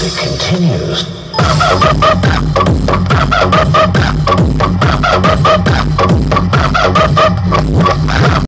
It continues.